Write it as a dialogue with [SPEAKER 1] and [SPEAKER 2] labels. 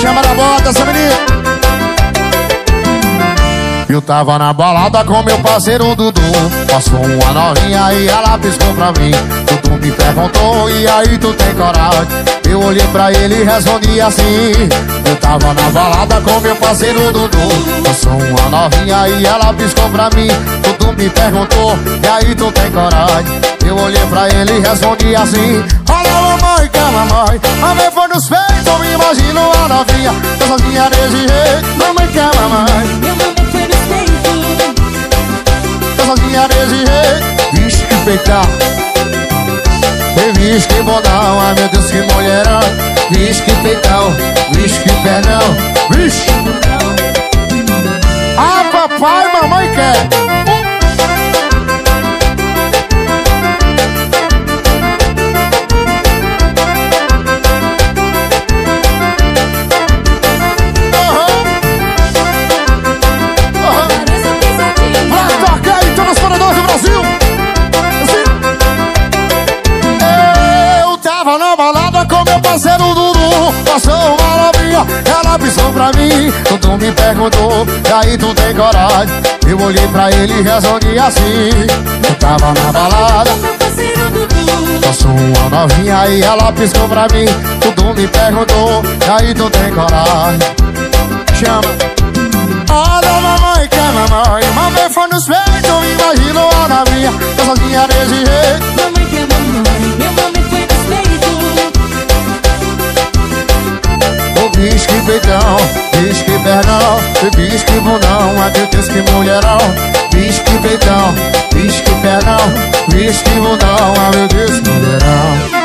[SPEAKER 1] Chama na bota, essa menina! Eu tava na balada com meu parceiro Dudu. Passou uma novinha e ela piscou pra mim. Dudu me perguntou, e aí tu tem coragem? Eu olhei pra ele e respondi assim. Eu tava na balada com meu parceiro Dudu. Passou uma novinha e ela piscou pra mim. Dudu me perguntou, e aí tu tem coragem? Eu olhei pra ele e respondi assim. Olha mamãe, que mamãe A foi nos peitos, imagino a novinha. Tô sozinha desse jeito Mamãe, que mamãe desse jeito Vixe que peitão Vixe que bodão, ai meu Deus que mulherão. Vixe que peitão, vixe que perdão Vixe parceiro Dudu. Passou uma novinha, ela pisou pra mim. Dudu me perguntou, e aí tu tem coragem? Eu olhei pra ele e respondi assim. Eu tava na balada Passou uma novinha e ela piscou pra mim. Dudu me perguntou, e aí tu tem coragem? Chama. Olha mamãe, que é mamãe. Mamãe foi nos peitos, imaginou a novinha. Eu sozinha desse jeito peitão, diz que perdão Diz que bundão, acredita que mulherão. Diz que peitão, diz que perdão Diz que bundão, acredita que mulherão